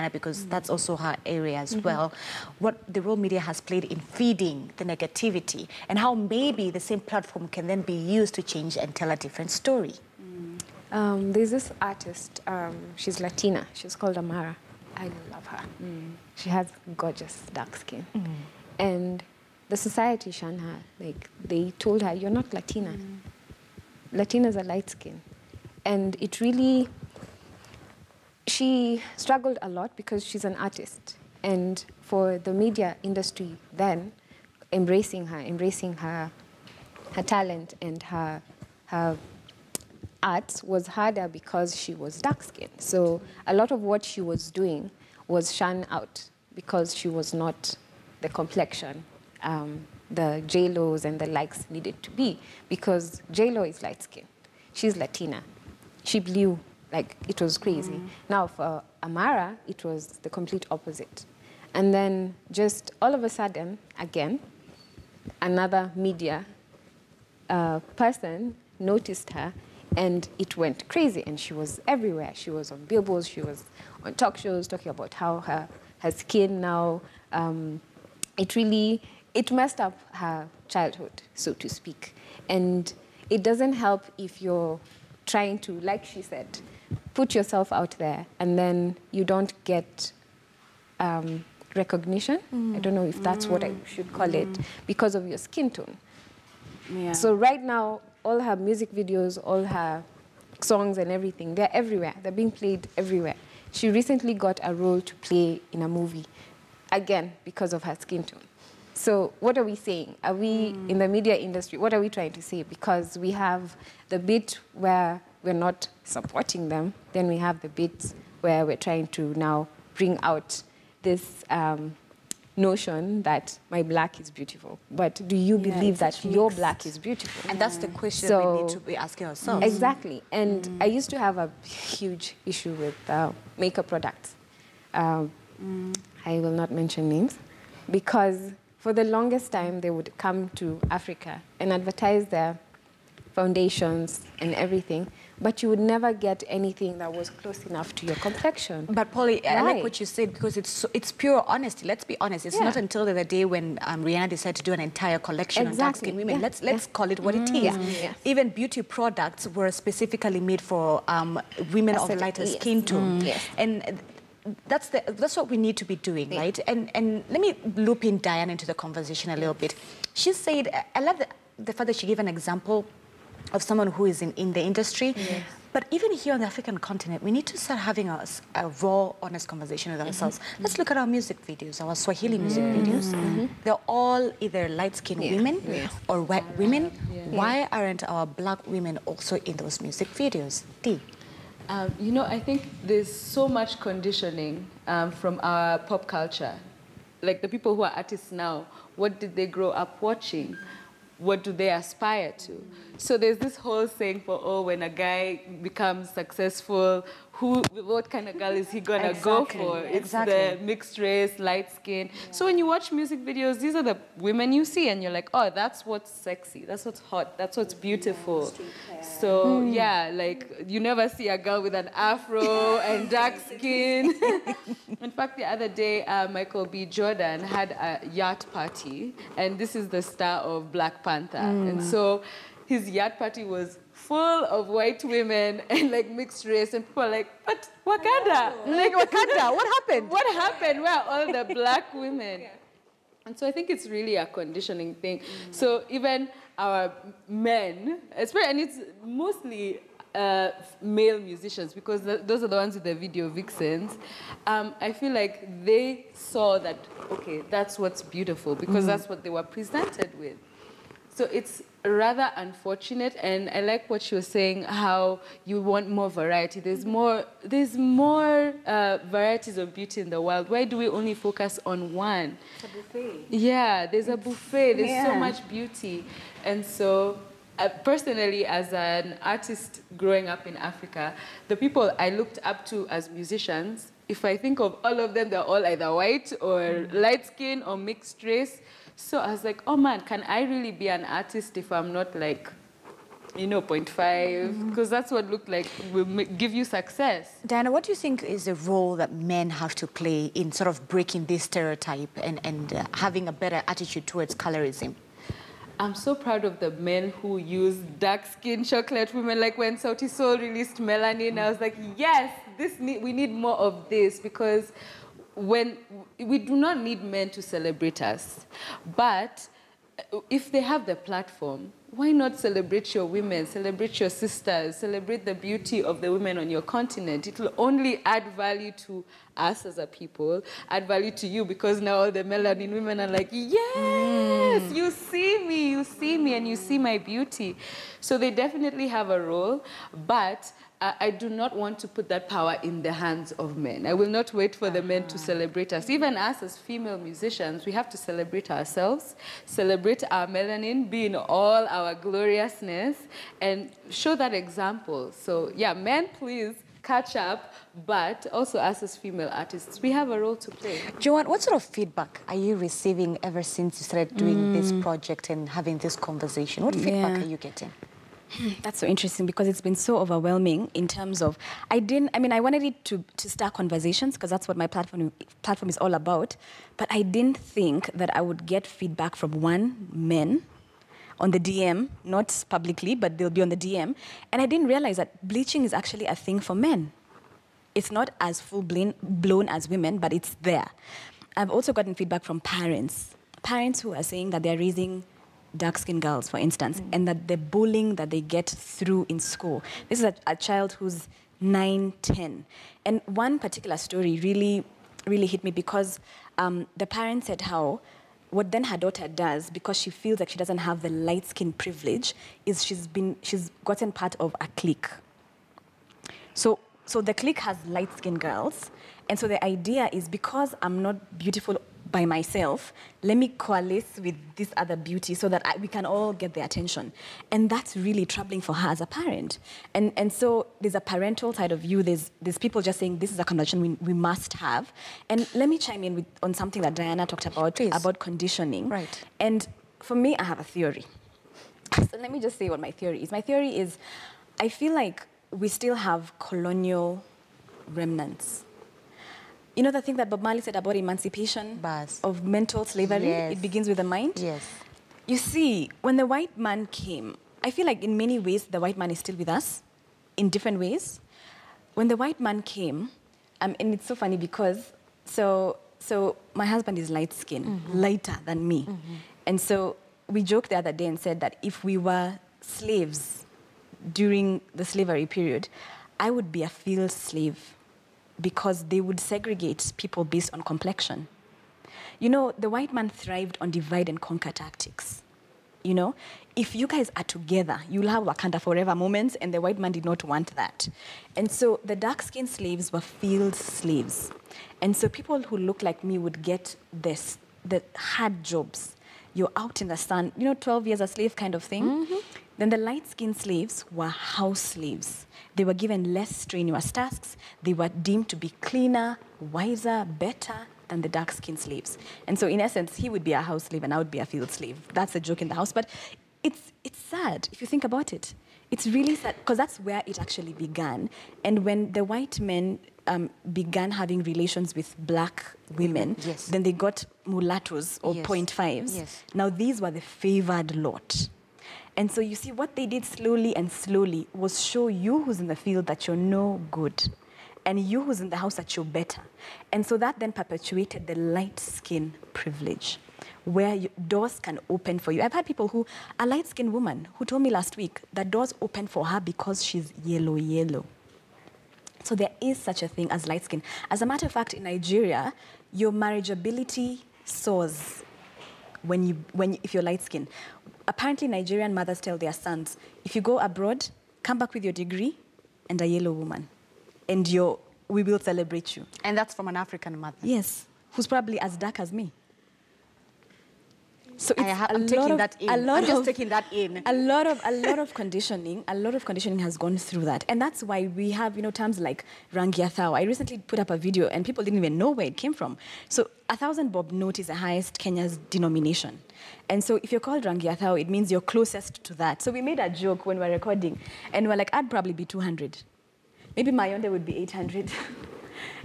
Eh, because mm. that's also her area as mm-hmm. well, what the role media has played in feeding the negativity and how maybe the same platform can then be used to change and tell a different story. Mm. Um, there's this artist, um, she's Latina, she's called Amara. I love her. Mm. She has gorgeous dark skin. And the society shunned her. Like, they told her, you're not Latina. Latinas are light skin. And it really, she struggled a lot because she's an artist. And for the media industry then, embracing her, embracing her, her talent and her, her arts was harder because she was dark skinned. So a lot of what she was doing was shunned out because she was not the complexion um, the J-Los and the likes needed to be because J-Lo is light skinned. She's Latina. She blew, like it was crazy. Now for Amara, it was the complete opposite. And then just all of a sudden, again, another media uh, person noticed her and it went crazy. And she was everywhere. She was on billboards. She was on talk shows talking about how her, her skin now um, it really it messed up her childhood so to speak. And it doesn't help if you're trying to like she said put yourself out there and then you don't get um, recognition i don't know if that's what i mm. should call it mm. because of your skin tone Yeah. so right now, all her music videos, all her songs and everything, they're everywhere. They're being played everywhere. She recently got a role to play in a movie, again, because of her skin tone. So what are we saying? Are we mm. in the media industry? What are we trying to say? Because we have the bit where we're not supporting them, then we have the bit where we're trying to now bring out this um, notion that my black is beautiful. But do you Yeah, believe that your black is beautiful? And that's the question So- we need to be asking ourselves. Exactly. And I used to have a huge issue with uh, makeup products. Um, I will not mention names because for the longest time they would come to Africa and advertise their foundations and everything, but you would never get anything that was close enough to your complexion. But Polly, I like what you said because it's so, it's pure honesty. Let's be honest. It's Yeah. not until the other day when um, Rihanna decided to do an entire collection on dark Exactly. skinned women. Yeah. Let's let's Yeah. call it what it is. Yeah. Even beauty products were specifically made for um, women of lighter yes. skin tone. Yes. And that's the that's what we need to be doing, Yeah. right? And and let me loop in Diane into the conversation a little bit. She said, I love the, the fact that she gave an example of someone who is in, in the industry. But even here on the African continent, we need to start having a raw, honest conversation with ourselves. Let's look at our music videos, our Swahili music videos. They're all either light-skinned Yeah. women Yeah. or white women. Why aren't our black women also in those music videos? D. Um, you know, I think there's so much conditioning um, from our pop culture. Like the people who are artists now, what did they grow up watching? What do they aspire to? So there's this whole saying for, oh, when a guy becomes successful, who, what kind of girl is he gonna go for? It's exactly. the mixed race, light skin. So when you watch music videos, these are the women you see, and you're like, oh, that's what's sexy, that's what's hot, that's what's beautiful. So yeah, like you never see a girl with an afro and dark skin. In fact, the other day, uh, Michael B. Jordan had a yacht party, and this is the star of Black Panther, and so his yacht party was full of white women and like mixed race, and people are like, but Wakanda, like Wakanda, what happened? What happened? Where are all the black women? And so I think it's really a conditioning thing. So even our men, especially, and it's mostly uh, male musicians because th- those are the ones with the video vixens. Um, I feel like they saw that, okay, that's what's beautiful because that's what they were presented with. So it's rather unfortunate, and I like what she was saying. How you want more variety. There's more. There's more uh, varieties of beauty in the world. Why do we only focus on one? A buffet. Yeah, there's a buffet. There's so much beauty, and so. Uh, personally, as an artist growing up in Africa, the people I looked up to as musicians, if I think of all of them, they're all either white or light skin or mixed race. So I was like, oh man, can I really be an artist if I'm not like you know, 0.5, because that's what looked like will give you success. Diana, what do you think is the role that men have to play in sort of breaking this stereotype and, and uh, having a better attitude towards colorism? I'm so proud of the men who use dark skin chocolate women. Like when Sauti Sol released Melanin, I was like, yes, this need, we need more of this because when we do not need men to celebrate us, but uh, if they have the platform, why not celebrate your women, celebrate your sisters, celebrate the beauty of the women on your continent? It will only add value to us as a people, add value to you because now all the melanin women are like, yes, you see me, you see me, and you see my beauty. So they definitely have a role, but I, I do not want to put that power in the hands of men. I will not wait for the men to uh-huh. celebrate us. Even us as female musicians, we have to celebrate ourselves, celebrate our melanin, be in all our gloriousness, and show that example. So, yeah, men, please catch up, but also us as female artists, we have a role to play. Joanne, what sort of feedback are you receiving ever since you started doing this mm. project and having this conversation? What feedback Yeah. are you getting? That's so interesting because it's been so overwhelming in terms of I didn't I mean I wanted it to to start conversations because that's what my platform platform is all about. But I didn't think that I would get feedback from one men on the DM not publicly but they'll be on the DM and I didn't realize that bleaching is actually a thing for men. It's not as full blown, blown as women, but it's there. I've also gotten feedback from parents, parents who are saying that they're raising dark skinned girls, for instance, and that the bullying that they get through in school. This is a, a child who's nine, 10. And one particular story really, really hit me because um, the parent said how what then her daughter does because she feels like she doesn't have the light skin privilege is she's been she's gotten part of a clique so, so the clique has light skinned girls. And so the idea is because I'm not beautiful by myself, let me coalesce with this other beauty so that I, we can all get the attention. And that's really troubling for her as a parent. And, and so there's a parental side of you, there's, there's people just saying this is a conversation we, we must have. And let me chime in with, on something that Diana talked about, Please. about conditioning. Right. And for me, I have a theory. So let me just say what my theory is. My theory is I feel like we still have colonial remnants. You know the thing that Bob Marley said about emancipation Baz. of mental slavery? Yes. It begins with the mind. Yes. You see, when the white man came, I feel like in many ways the white man is still with us, in different ways. When the white man came, um, and it's so funny because so so my husband is light skinned, lighter than me, and so we joked the other day and said that if we were slaves during the slavery period, I would be a field slave because they would segregate people based on complexion. You know, the white man thrived on divide and conquer tactics. You know, if you guys are together, you'll have Wakanda forever moments, and the white man did not want that. And so the dark skinned slaves were field slaves. And so people who look like me would get this, the hard jobs. You're out in the sun, you know, 12 years a slave kind of thing. Mm-hmm. Then the light skinned slaves were house slaves. They were given less strenuous tasks. They were deemed to be cleaner, wiser, better than the dark skinned slaves. And so, in essence, he would be a house slave and I would be a field slave. That's a joke in the house. But it's, it's sad if you think about it. It's really sad because that's where it actually began. And when the white men um, began having relations with black women, Yes. then they got mulattoes or Yes. point fives. Yes. Now, these were the favored lot. And so you see, what they did slowly and slowly was show you who's in the field that you're no good, and you who's in the house that you're better. And so that then perpetuated the light skin privilege, where you, doors can open for you. I've had people who, a light skinned woman, who told me last week that doors open for her because she's yellow, yellow. So there is such a thing as light skin. As a matter of fact, in Nigeria, your marriageability soars when you, when if you're light skinned. Apparently, Nigerian mothers tell their sons, if you go abroad, come back with your degree and a yellow woman, and you're, we will celebrate you. And that's from an African mother. Yes, who's probably as dark as me. So I it's ha- a I'm taking of- that in. a lot I'm just of- taking that in. A lot of a lot of conditioning, a lot of conditioning has gone through that, and that's why we have you know terms like rangi ya thao. I recently put up a video, and people didn't even know where it came from. So a thousand bob note is the highest Kenya's denomination, and so if you're called rangi ya thao, it means you're closest to that. So we made a joke when we we're recording, and we're like, I'd probably be 200, maybe Mayonde would be 800.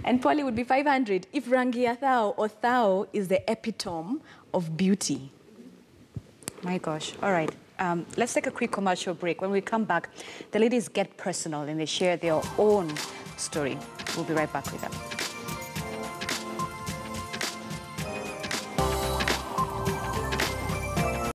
And Polly would be 500 if Rangi ya thao or Thao is the epitome of beauty. My gosh. All right. Um, let's take a quick commercial break. When we come back, the ladies get personal and they share their own story. We'll be right back with them.